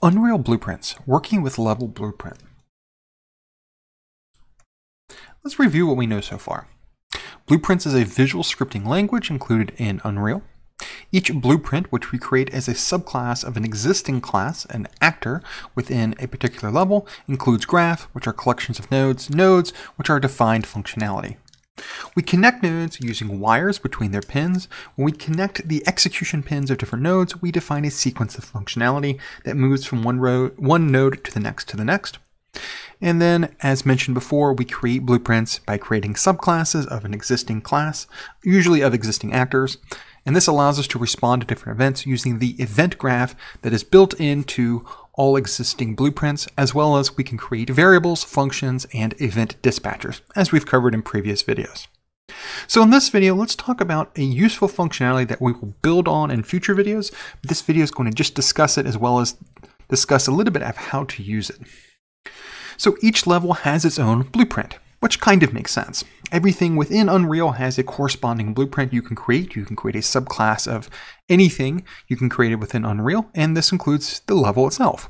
Unreal Blueprints, working with Level Blueprint. Let's review what we know so far. Blueprints is a visual scripting language included in Unreal. Each blueprint, which we create as a subclass of an existing class, an actor, within a particular level, includes graph, which are collections of nodes, nodes, which are defined functionality. We connect nodes using wires between their pins. When we connect the execution pins of different nodes, we define a sequence of functionality that moves from one, row, one node to the next to the next. And then, as mentioned before, we create blueprints by creating subclasses of an existing class, usually of existing actors. And this allows us to respond to different events using the event graph that is built into all existing blueprints, as well as we can create variables, functions, and event dispatchers, as we've covered in previous videos. So in this video, let's talk about a useful functionality that we will build on in future videos. This video is going to just discuss it as well as discuss a little bit of how to use it. So each level has its own blueprint, which kind of makes sense. Everything within Unreal has a corresponding blueprint you can create. You can create a subclass of anything you can create it within Unreal, and this includes the level itself.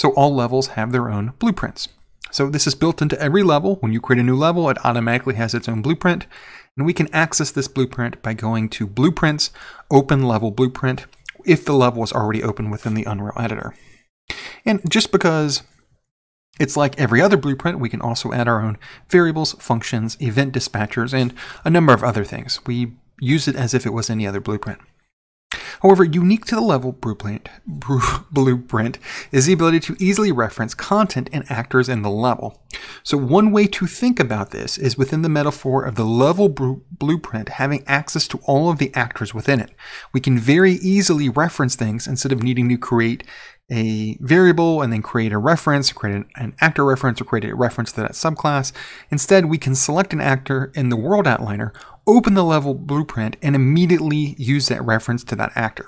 So all levels have their own blueprints. So this is built into every level. When you create a new level, it automatically has its own blueprint. And we can access this blueprint by going to Blueprints, Open Level Blueprint, if the level is already open within the Unreal Editor. And just because it's like every other blueprint, we can also add our own variables, functions, event dispatchers, and a number of other things. We use it as if it was any other blueprint. However, unique to the level blueprint, blueprint is the ability to easily reference content and actors in the level. So one way to think about this is within the metaphor of the level blueprint having access to all of the actors within it. We can very easily reference things instead of needing to create a variable and then create a reference, create an, actor reference, or create a reference to that subclass. Instead, we can select an actor in the world outliner, open the level blueprint, and immediately use that reference to that actor.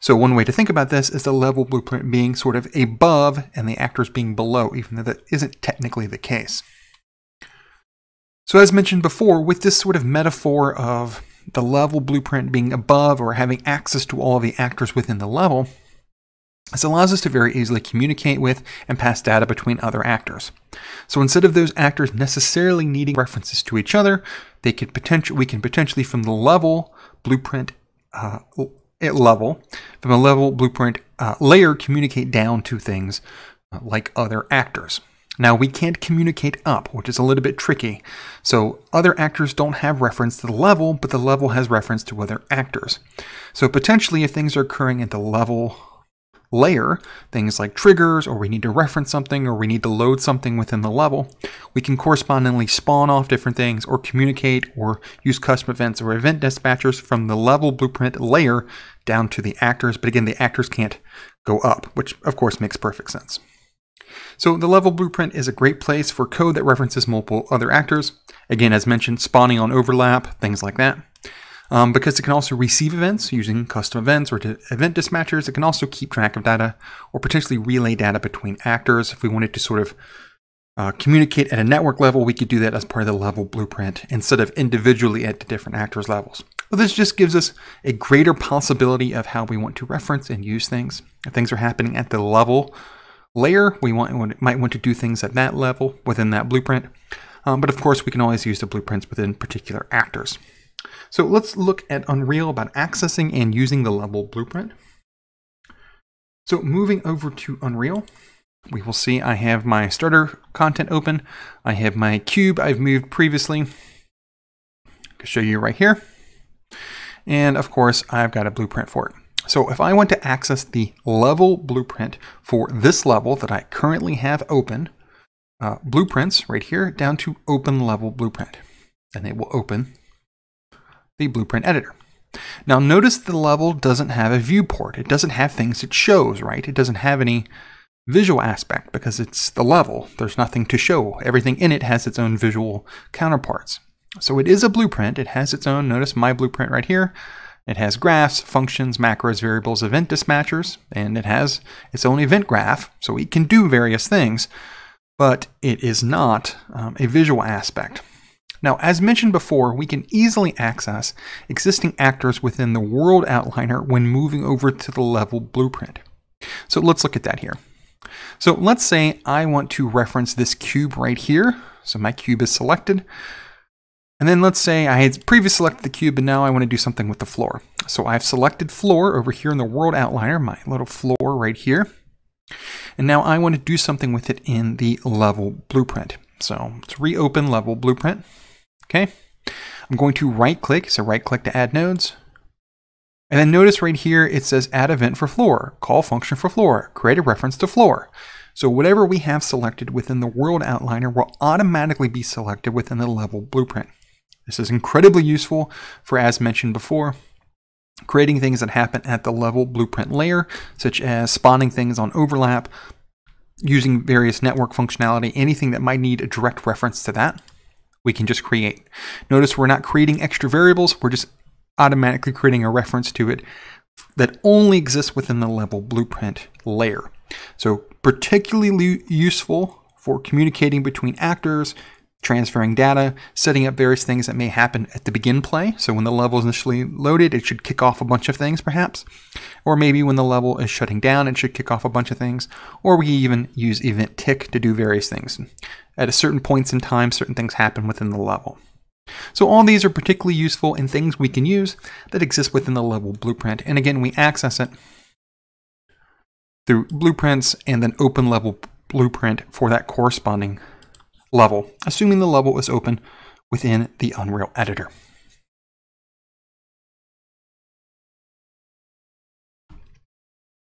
So one way to think about this is the level blueprint being sort of above and the actors being below, even though that isn't technically the case. So as mentioned before, with this sort of metaphor of the level blueprint being above or having access to all the actors within the level, this allows us to very easily communicate with and pass data between other actors. So instead of those actors necessarily needing references to each other, they could potentially we can potentially from the level blueprint uh, level from a level blueprint uh, layer communicate down to things uh, like other actors. Now we can't communicate up, which is a little bit tricky. So other actors don't have reference to the level, but the level has reference to other actors. So potentially if things are occurring at the level layer, things like triggers, or we need to reference something, or we need to load something within the level, we can correspondingly spawn off different things, or communicate, or use custom events or event dispatchers from the level blueprint layer down to the actors. But again, the actors can't go up, which of course makes perfect sense. So the level blueprint is a great place for code that references multiple other actors. Again, as mentioned, spawning on overlap, things like that. Um, because it can also receive events using custom events or to event dispatchers. It can also keep track of data or potentially relay data between actors. If we wanted to sort of uh, communicate at a network level, we could do that as part of the level blueprint instead of individually at the different actors levels. But this just gives us a greater possibility of how we want to reference and use things. If things are happening at the level layer, we want, might want to do things at that level within that blueprint. Um, but of course, we can always use the blueprints within particular actors. So let's look at Unreal about accessing and using the level blueprint. So moving over to Unreal, we will see I have my starter content open. I have my cube I've moved previously. I'll show you right here. And of course, I've got a blueprint for it. So if I want to access the level blueprint for this level that I currently have open, uh, blueprints right here down to open level blueprint. And it will open the blueprint editor. Now notice the level doesn't have a viewport. It doesn't have things it shows, right? It doesn't have any visual aspect because it's the level. There's nothing to show. Everything in it has its own visual counterparts. So it is a blueprint. It has its own, notice my blueprint right here. It has graphs, functions, macros, variables, event dispatchers, and it has its own event graph, so it can do various things, but it is not um, a visual aspect. Now, as mentioned before, we can easily access existing actors within the world outliner when moving over to the level blueprint. So let's look at that here. So let's say I want to reference this cube right here. So my cube is selected. And then let's say I had previously selected the cube and now I want to do something with the floor. So I've selected floor over here in the world outliner, my little floor right here. And now I want to do something with it in the level blueprint. So let's reopen level blueprint. Okay. I'm going to right click, so right click to add nodes. And then notice right here, it says add event for floor, call function for floor, create a reference to floor. So whatever we have selected within the world outliner will automatically be selected within the level blueprint. This is incredibly useful for, as mentioned before, creating things that happen at the level blueprint layer, such as spawning things on overlap, using various network functionality, anything that might need a direct reference to that, we can just create. Notice we're not creating extra variables, we're just automatically creating a reference to it that only exists within the level blueprint layer. So particularly useful for communicating between actors, transferring data, setting up various things that may happen at the begin play. So when the level is initially loaded, it should kick off a bunch of things perhaps. Or maybe when the level is shutting down, it should kick off a bunch of things. Or we even use event tick to do various things. At a certain points in time, certain things happen within the level. So all these are particularly useful in things we can use that exist within the level blueprint. And again, we access it through blueprints and then open level blueprint for that corresponding level, assuming the level is open within the Unreal Editor.